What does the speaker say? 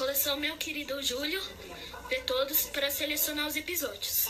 coleção Meu Querido Júlio, de todos para selecionar os episódios.